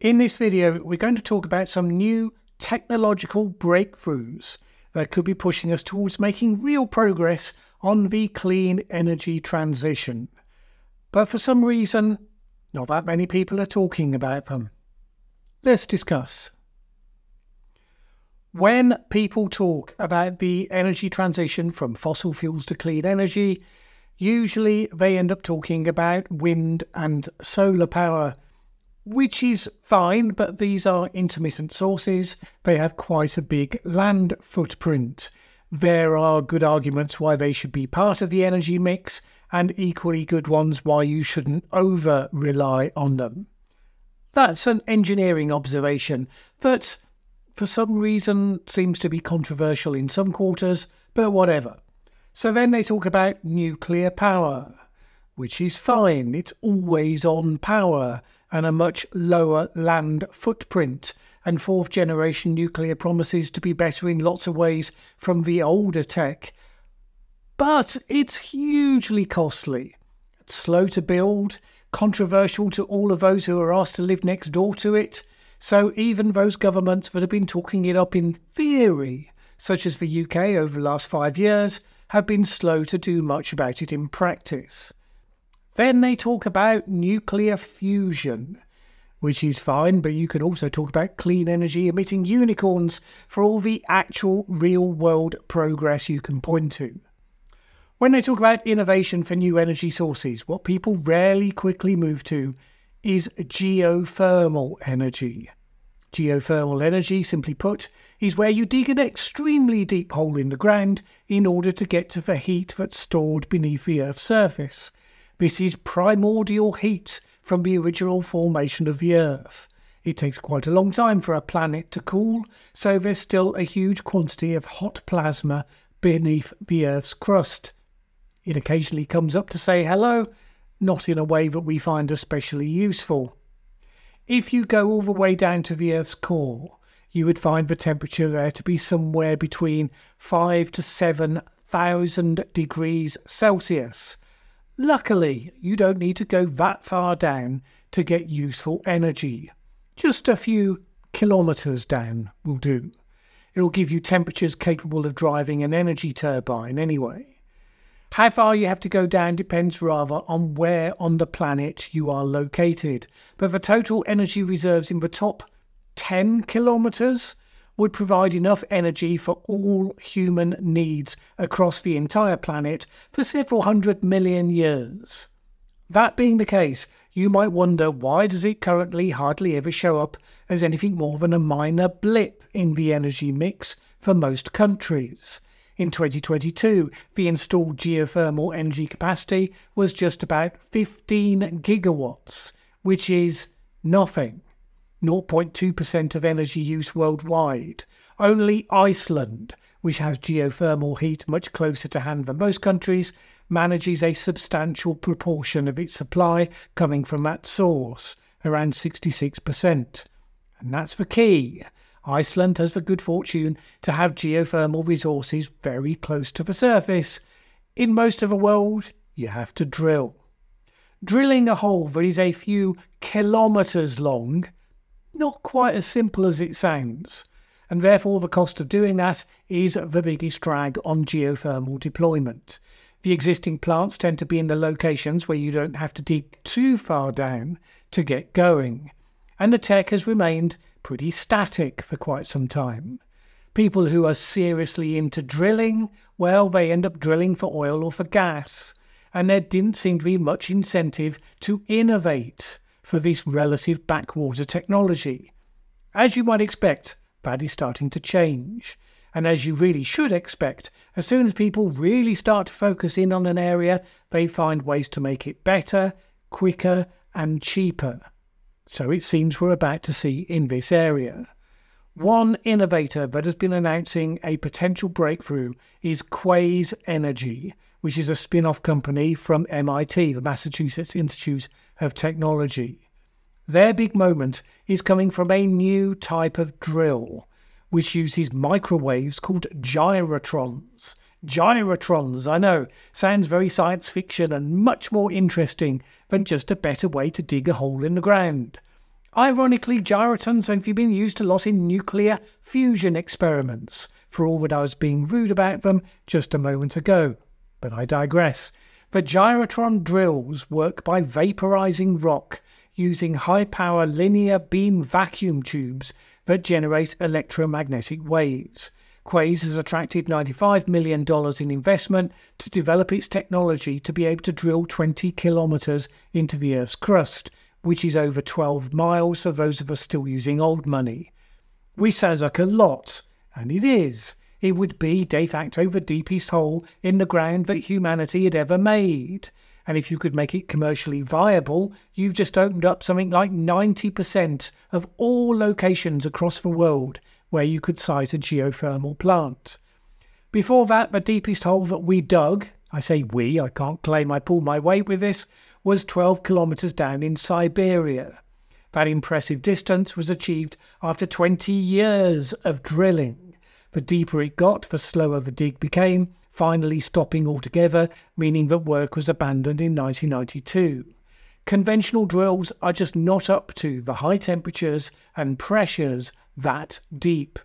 In this video, we're going to talk about some new technological breakthroughs that could be pushing us towards making real progress on the clean energy transition. But for some reason, not that many people are talking about them. Let's discuss. When people talk about the energy transition from fossil fuels to clean energy, usually they end up talking about wind and solar power, which is fine, but these are intermittent sources. They have quite a big land footprint. There are good arguments why they should be part of the energy mix, and equally good ones why you shouldn't over rely on them. That's an engineering observation that for some reason seems to be controversial in some quarters, but whatever. So then they talk about nuclear power, which is fine. It's always on power and a much lower land footprint. And fourth generation nuclear promises to be better in lots of ways from the older tech. But it's hugely costly, it's slow to build, controversial to all of those who are asked to live next door to it, so even those governments that have been talking it up in theory, such as the UK over the last five years, have been slow to do much about it in practice. Then they talk about nuclear fusion, which is fine, but you can also talk about clean energy emitting unicorns for all the actual real world progress you can point to. When they talk about innovation for new energy sources, what people rarely quickly move to is geothermal energy. Geothermal energy, simply put, is where you dig an extremely deep hole in the ground in order to get to the heat that's stored beneath the Earth's surface. This is primordial heat from the original formation of the Earth. It takes quite a long time for a planet to cool, so there's still a huge quantity of hot plasma beneath the Earth's crust. It occasionally comes up to say hello, not in a way that we find especially useful. If you go all the way down to the Earth's core, you would find the temperature there to be somewhere between 5 to 7,000 degrees Celsius. Luckily, you don't need to go that far down to get useful energy. Just a few kilometres down will do. It'll give you temperatures capable of driving an energy turbine anyway. How far you have to go down depends rather on where on the planet you are located, but the total energy reserves in the top 10 kilometres would provide enough energy for all human needs across the entire planet for several hundred million years. That being the case, you might wonder why does it currently hardly ever show up as anything more than a minor blip in the energy mix for most countries. In 2022, the installed geothermal energy capacity was just about 15 gigawatts, which is nothing. 0.2% of energy use worldwide. Only Iceland, which has geothermal heat much closer to hand than most countries, manages a substantial proportion of its supply coming from that source, around 66%. And that's the key. Iceland has the good fortune to have geothermal resources very close to the surface. In most of the world, you have to drill. Drilling a hole that is a few kilometres long, not quite as simple as it sounds, and therefore the cost of doing that is the biggest drag on geothermal deployment. The existing plants tend to be in the locations where you don't have to dig too far down to get going, and the tech has remained pretty static for quite some time. People who are seriously into drilling, well, they end up drilling for oil or for gas. And there didn't seem to be much incentive to innovate for this relative backwater technology. As you might expect, that is starting to change. And as you really should expect, as soon as people really start to focus in on an area, they find ways to make it better, quicker, and cheaper. So it seems we're about to see in this area. One innovator that has been announcing a potential breakthrough is Quaise Energy, which is a spin off company from MIT, the Massachusetts Institute of Technology. Their big moment is coming from a new type of drill, which uses microwaves called gyrotrons. Gyrotrons, I know, sounds very science fiction and much more interesting than just a better way to dig a hole in the ground. Ironically, gyrotrons have been used a lot in nuclear fusion experiments, for all that I was being rude about them just a moment ago. But I digress. The gyrotron drills work by vaporizing rock using high power linear beam vacuum tubes that generate electromagnetic waves. Quaise has attracted $95 million in investment to develop its technology to be able to drill 20 kilometers into the Earth's crust, which is over 12 miles for those of us still using old money. Which sounds like a lot, and it is. It would be de facto the deepest hole in the ground that humanity had ever made. And if you could make it commercially viable, you've just opened up something like 90% of all locations across the world where you could site a geothermal plant. Before that, the deepest hole that we dug, I say we, I can't claim I pulled my weight with this, was 12 kilometres down in Siberia. That impressive distance was achieved after 20 years of drilling. The deeper it got, the slower the dig became, finally stopping altogether, meaning that work was abandoned in 1992. Conventional drills are just not up to the high temperatures and pressures that deep.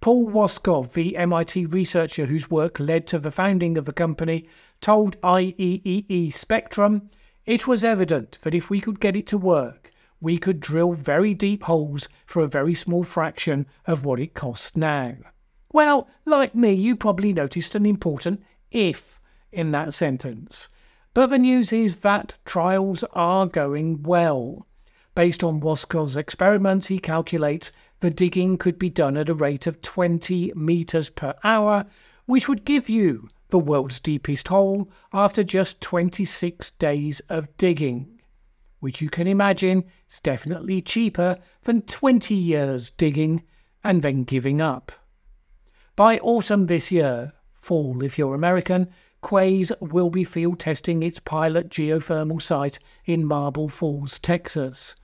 Paul Woskov, the MIT researcher whose work led to the founding of the company, told IEEE Spectrum it was evident that if we could get it to work, we could drill very deep holes for a very small fraction of what it costs now. Well, like me, you probably noticed an important if in that sentence. But the news is that trials are going well. Based on Woskov's experiments, he calculates the digging could be done at a rate of 20 metres per hour, which would give you the world's deepest hole after just 26 days of digging, which you can imagine is definitely cheaper than 20 years digging and then giving up. By autumn this year, fall if you're American, Quaise will be field testing its pilot geothermal site in Marble Falls, Texas.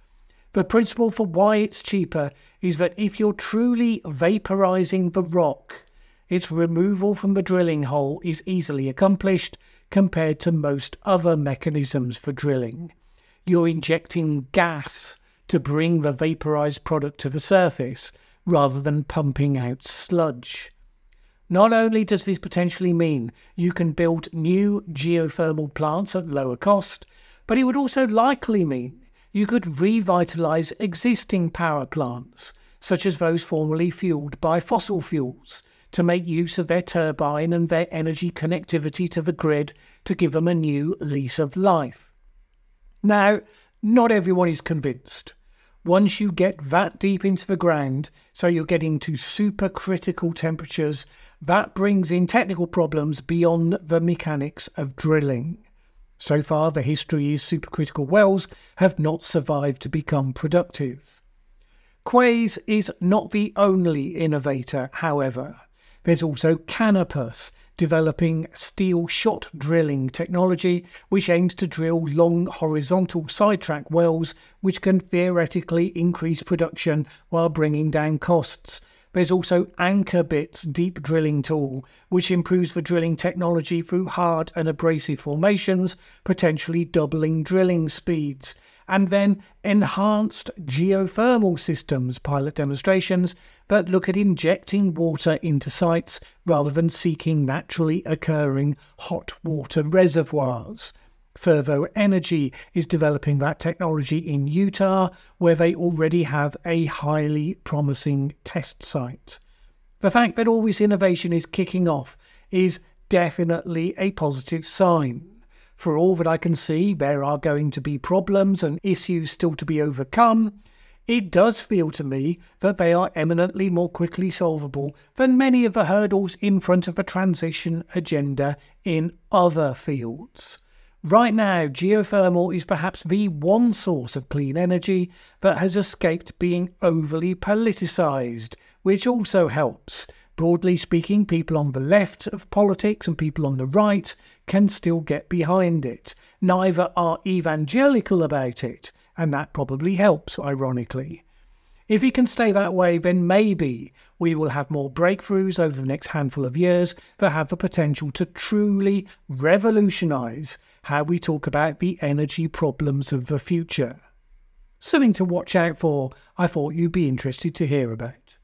The principle for why it's cheaper is that if you're truly vaporizing the rock, its removal from the drilling hole is easily accomplished compared to most other mechanisms for drilling. You're injecting gas to bring the vaporized product to the surface rather than pumping out sludge. Not only does this potentially mean you can build new geothermal plants at lower cost, but it would also likely mean you could revitalize existing power plants, such as those formerly fueled by fossil fuels, to make use of their turbine and their energy connectivity to the grid to give them a new lease of life. Now, not everyone is convinced. Once you get that deep into the ground, so you're getting to supercritical temperatures, that brings in technical problems beyond the mechanics of drilling. So far, the history is supercritical wells have not survived to become productive. Quaise is not the only innovator, however. There's also Canopus, developing steel shot drilling technology, which aims to drill long horizontal sidetrack wells, which can theoretically increase production while bringing down costs there's also Anchorbit's deep drilling tool, which improves the drilling technology through hard and abrasive formations, potentially doubling drilling speeds. And then enhanced geothermal systems pilot demonstrations that look at injecting water into sites rather than seeking naturally occurring hot water reservoirs. Fervo Energy is developing that technology in Utah, where they already have a highly promising test site. The fact that all this innovation is kicking off is definitely a positive sign. For all that I can see, there are going to be problems and issues still to be overcome. It does feel to me that they are eminently more quickly solvable than many of the hurdles in front of a transition agenda in other fields. Right now, geothermal is perhaps the one source of clean energy that has escaped being overly politicised, which also helps. Broadly speaking, people on the left of politics and people on the right can still get behind it. Neither are evangelical about it, and that probably helps, ironically. If he can stay that way, then maybe we will have more breakthroughs over the next handful of years that have the potential to truly revolutionise how we talk about the energy problems of the future. something to watch out for I thought you'd be interested to hear about.